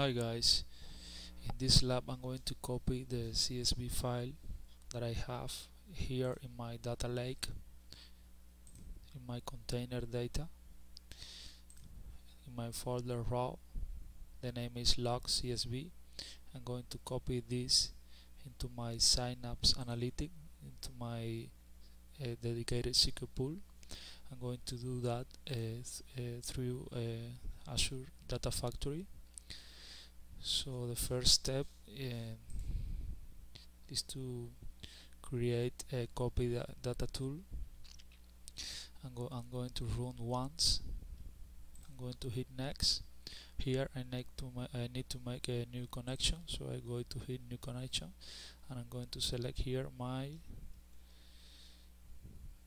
Hi guys, in this lab I'm going to copy the CSV file that I have here in my data lake in my container data in my folder raw. The name is log CSV I'm going to copy this into my Synapse Analytic into my uh, dedicated SQL pool. I'm going to do that uh, th uh, through uh, Azure Data Factory so the first step uh, is to create a copy da data tool. I'm, go I'm going to run once. I'm going to hit next. Here I need to I need to make a new connection so I go to hit new connection and I'm going to select here my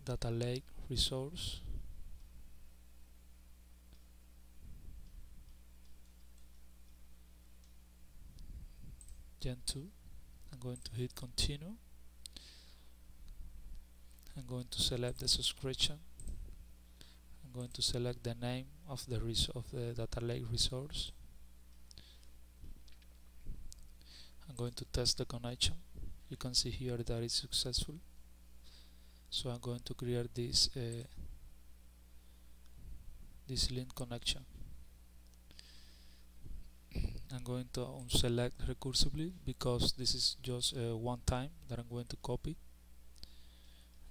data lake resource Gen 2 I'm going to hit continue. I'm going to select the subscription. I'm going to select the name of the of the data lake resource. I'm going to test the connection. You can see here that it's successful. So I'm going to create this uh, this link connection I'm going to unselect recursively because this is just uh, one time that I'm going to copy.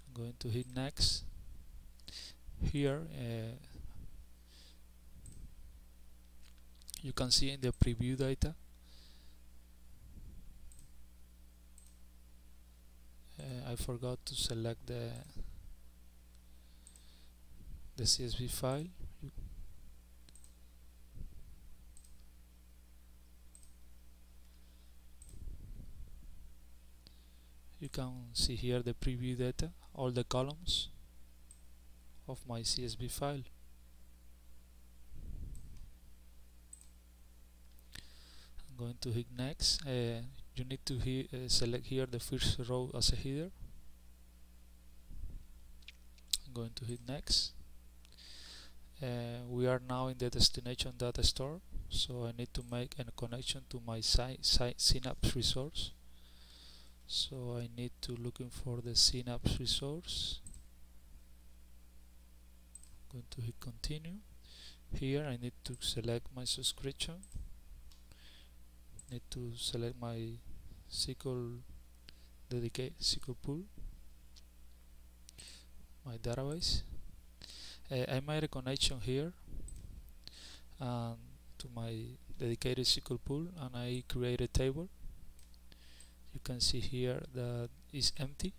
I'm going to hit next. Here uh, you can see in the preview data uh, I forgot to select the the CSV file. You can see here the preview data all the columns of my CSV file. I'm going to hit next uh, you need to he uh, select here the first row as a header. I'm going to hit next. Uh, we are now in the destination data store so I need to make a connection to my Synapse resource so I need to looking for the Synapse resource. I'm going to hit continue. Here I need to select my subscription. Need to select my SQL dedicated SQL pool. My database. Uh, I made a connection here um, to my dedicated SQL pool and I create a table you can see here that is empty.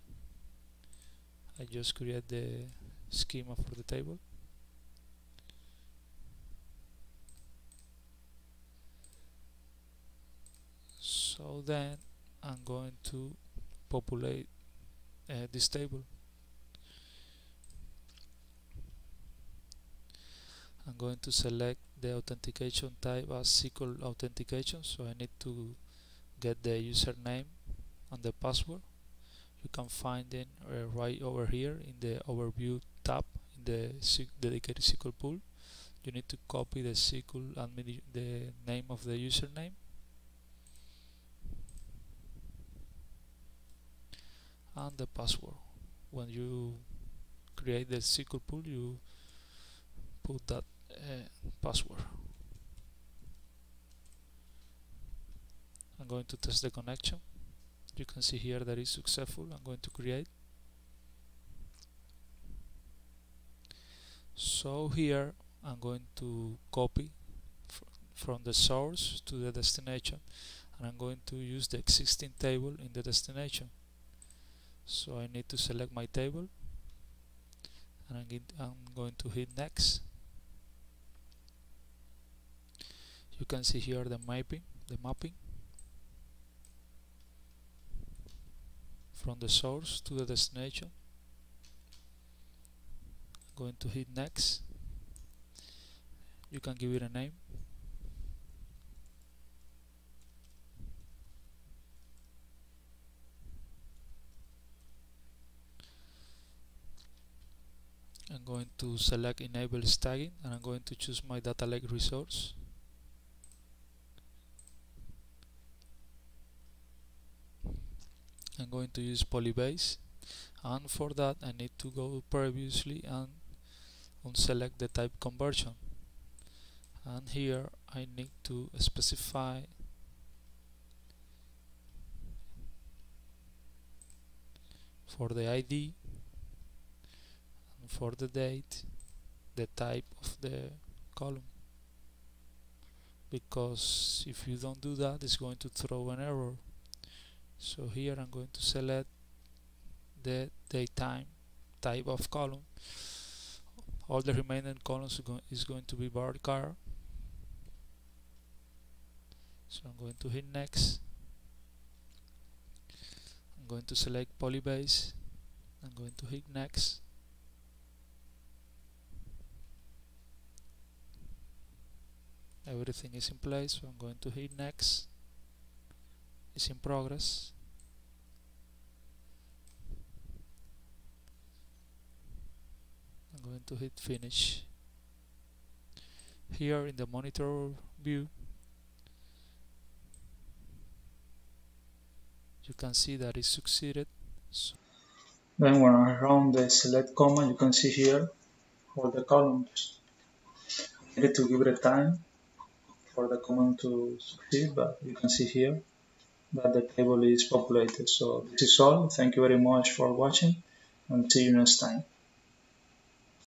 I just create the schema for the table. So then I'm going to populate uh, this table. I'm going to select the authentication type as SQL authentication so I need to get the username and the password. You can find it uh, right over here in the overview tab in the dedicated SQL pool. You need to copy the SQL and the name of the username. And the password. When you create the SQL pool you put that uh, password. I'm going to test the connection you can see here that is successful. I'm going to create. So here I'm going to copy fr from the source to the destination and I'm going to use the existing table in the destination. So I need to select my table and I'm, I'm going to hit next. You can see here the mapping the mapping from the source to the destination. I'm going to hit next. You can give it a name. I'm going to select enable staging and I'm going to choose my data lake resource I'm going to use polybase and for that I need to go previously and unselect the type conversion. And here I need to specify for the ID and for the date the type of the column. Because if you don't do that it's going to throw an error so here I'm going to select the datetime type of column. All the remaining columns is going to be varchar so I'm going to hit next. I'm going to select polybase. I'm going to hit next. Everything is in place so I'm going to hit next it's in progress. I'm going to hit finish. Here in the monitor view you can see that it succeeded. So then when I run the select command you can see here for the columns. I need to give it a time for the command to succeed but you can see here that the table is populated. So this is all. Thank you very much for watching and see you next time